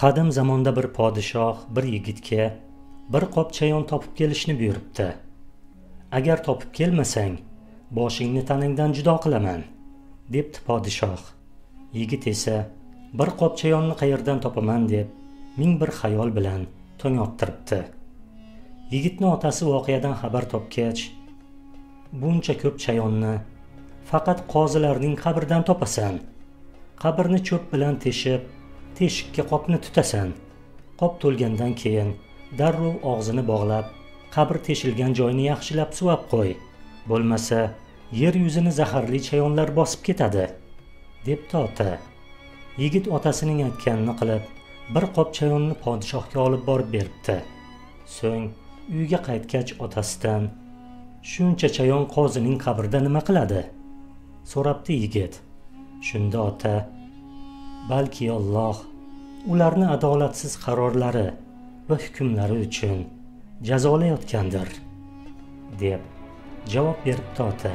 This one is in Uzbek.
qadim zamonda bir podshoh bir yigitga bir qop chayon topib kelishni buyuribdi. Agar topib kelmasang boshingni taningdan judo qilaman debdi podshoh. Yigit esa bir qop chayonni qayerdan topaman? deb ming bir xayol bilan tong ottiribdi. Yigitni otasi voqeadan xabar topgach buncha ko'p chayonni faqat qozilarning qabridan topasan. Qabrni cho'p bilan teshib teshikka qopni tutasan. Qop to'lgandan keyin darrov og'zini bog'lab qabr teshilgan joyni yaxshilab suvab qo'y. Bo'lmasa yer yuzini zaharli chayonlar bosib ketadi debdi ota yigit otasining aytganini qilib bir qop chayonni podshohga olib borib beribdi. So'ng uyga qaytgach otasidan shuncha chayon qozining qabrida nima qiladi? so'rabdi yigit. Shunda ota balki Alloh ularni adolatsiz qarorlari va hukmlari uchun jazolayotgandir deb javob beribdi ota.